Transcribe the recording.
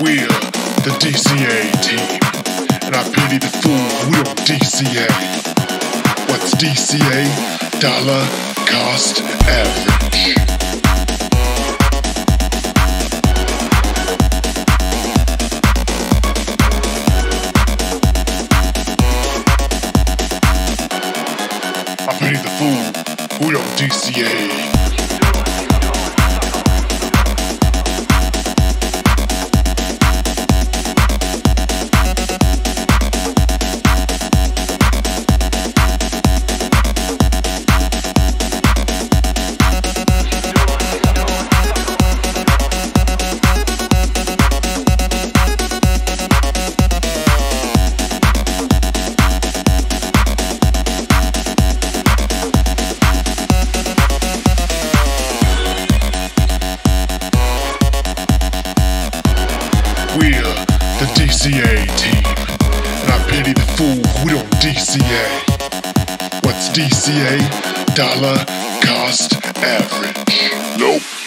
We're the DCA team, and I pity the fool who don't DCA. What's DCA? Dollar cost average. I pity the fool who don't DCA. We're the DCA team, and I pity the fool who don't DCA. What's DCA? Dollar cost average. Nope.